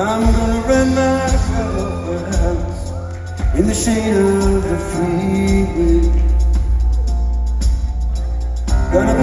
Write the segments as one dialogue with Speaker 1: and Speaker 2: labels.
Speaker 1: I'm gonna rent myself a house in the shade of the freeway. Gonna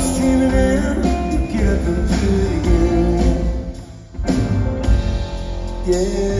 Speaker 1: streaming in to get them to you.
Speaker 2: Yeah.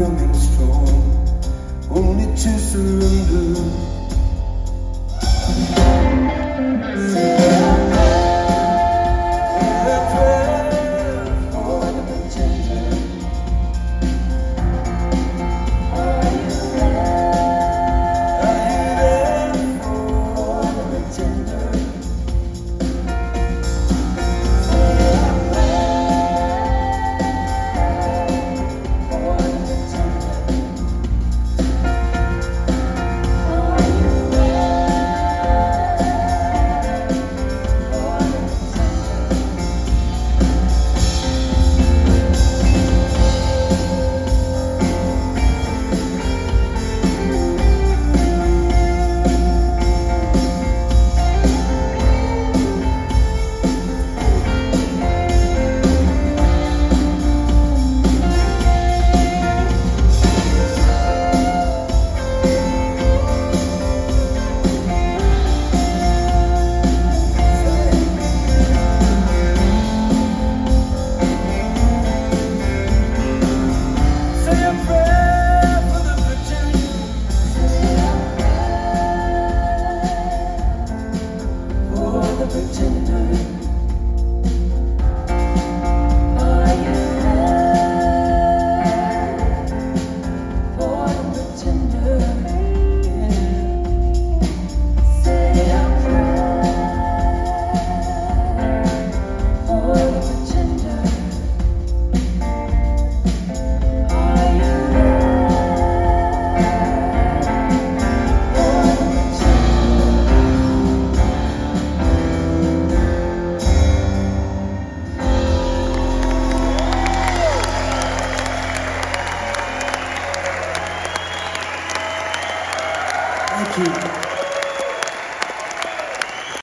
Speaker 2: woman.